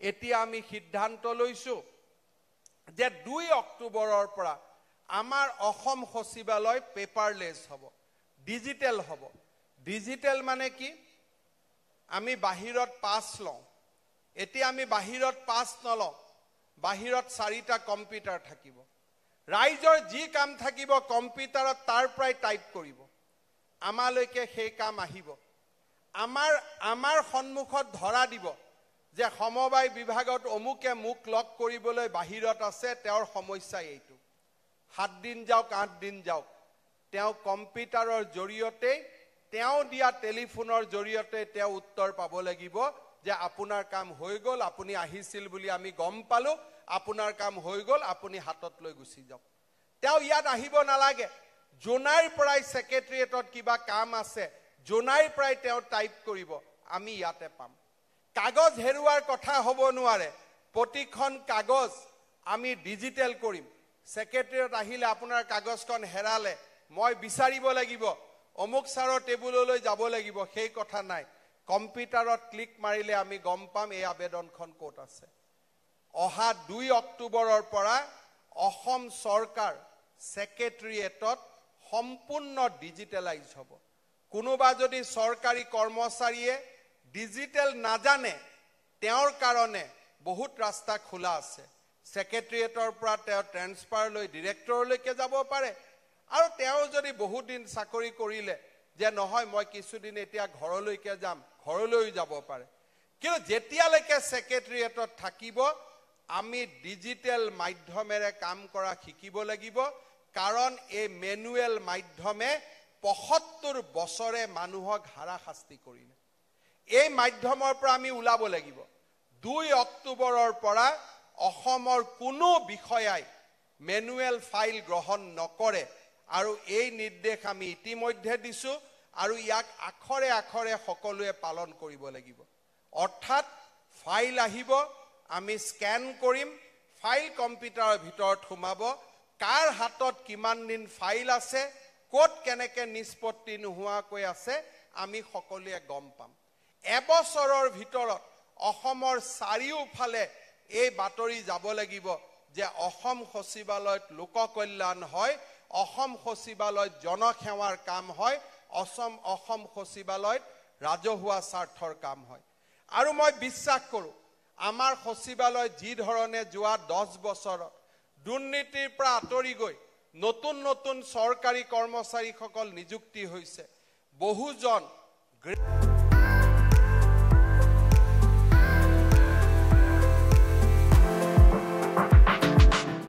এতিয়া আমি সিদ্ধান্ত লৈছোঁ যে দুই অক্টোবৰৰ পৰা আমাৰ অসম সচিবালয় পেপাৰলেছ হ'ব ডিজিটেল হ'ব। ডিজিটেল মানে কি? আমি বাহিৰত পাছ লওঁ। এতিয়া আমি বাহিৰত পাছ নলওঁ বাহিৰত চাৰিটা কম্পিউটাৰ থাকিব। ৰাইজৰ যি কাম থাকিব কম্পিউটাৰত তাৰ পৰাই টাইপ কৰিব। আমালৈকে সেই কাম আহিব। আমাৰ আমাৰ সন্মুখত ধৰা দিব। যে সমবায় বিভাগত অমুকে মোক লগ কৰিবলৈ বাহিৰত আছে তেওঁৰ সমস্যা এইটো। সাত দিন যাওক আঠ দিন যাওক তেওঁ কম্পিউটাৰৰ জৰিয়তেই তেওঁ দিয়া টেলিফোনৰ জৰিয়তে তেওঁ উত্তৰ পাব লাগিব যে আপোনাৰ কাম হৈ গ'ল আপুনি আহিছিল বুলি আমি গম পালোঁ আপোনাৰ কাম হৈ গ'ল আপুনি হাতত লৈ গুচি যাওক। তেওঁ ইয়াত আহিব নালাগে। জোনাইৰ পৰাই ছেক্ৰেটেৰিয়েটত কিবা কাম আছে জোনাইৰ পৰাই তেওঁ টাইপ কৰিব আমি ইয়াতে পাম। কাগজ হেৰুৱাৰ কথা হ'ব নোৱাৰে। প্ৰতিখন কাগজ আমি ডিজিটেল কৰিম। ছেক্ৰেটেৰিয়েট আহিলে আপোনাৰ কাগজখন হেৰালে। মই বিচাৰিব লাগিব। অমুক ছাৰৰ টেবুললৈ যাব লাগিব। সেই কথা নাই। কম্পিউটাৰত ক্লিক মাৰিলে আমি গম পাম এই আবেদনখন ক'ত আছে। অহা দুই অক্টোবৰৰ পৰা অসম চৰকাৰ ছেক্ৰেটেৰিয়েটত সম্পূৰ্ণ ডিজিটেলাইজ হ'ব। কোনোবা যদি চৰকাৰী কৰ্মচাৰীয়ে ডিজিটেল নাজানে তেওঁৰ কাৰণে বহুত ৰাস্তা খোলা আছে। ছেক্ৰেটেৰিয়েটৰ পৰা তেওঁ ট্ৰেন্সফাৰ লৈ ডিৰেক্টৰলৈকে যাব পাৰে। আৰু তেওঁ যদি বহুত দিন চাকৰি কৰিলে যে নহয় মই কিছুদিন এতিয়া ঘৰলৈকে যাম ঘৰলৈও যাব পাৰে। কিন্তু যেতিয়ালৈকে ছেক্ৰেটেৰিয়েটত থাকিব আমি ডিজিটেল মাধ্যমেৰে কাম কৰা শিকিব লাগিব। কাৰণ এই মেনুৱেল মাধ্যমে পঁসত্তৰ বছৰে মানুহক হাৰাশাস্তি কৰিলে। এই মাধ্যমৰ পৰা আমি ওলাব লাগিব। দুই অক্টোবৰৰ পৰা অসমৰ কোনো বিষয়াই মেনুৱেল ফাইল গ্ৰহণ নকৰে আৰু এই নিৰ্দেশ আমি ইতিমধ্যে দিছোঁ আৰু ইয়াক আখৰে আখৰে সকলোৱে পালন কৰিব লাগিব। অৰ্থাৎ ফাইল আহিব আমি স্কেন কৰিম ফাইল কম্পিউটাৰৰ ভিতৰত সোমাব কাৰ হাতত কিমান দিন ফাইল আছে ক'ত কেনেকৈ নিষ্পত্তি নোহোৱাকৈ আছে আমি সকলোৱে গম পাম। এবছৰৰ ভিতৰত অসমৰ চাৰিওফালে এই বাতৰি যাব লাগিব যে অসম সচিবালয়ত লোক কল্যাণ হয় অসম সচিবালয়ত জনসেৱাৰ কাম হয় অসম অসম সচিবালয়ত ৰাজহুৱা স্বাৰ্থৰ কাম হয়। আৰু মই বিশ্বাস কৰোঁ আমাৰ সচিবালয় যি ধৰণে যোৱা দহ বছৰত দুৰ্নীতিৰ পৰা আঁতৰি গৈ নতুন নতুন চৰকাৰী কৰ্মচাৰীসকল নিযুক্তি হৈছে বহুজন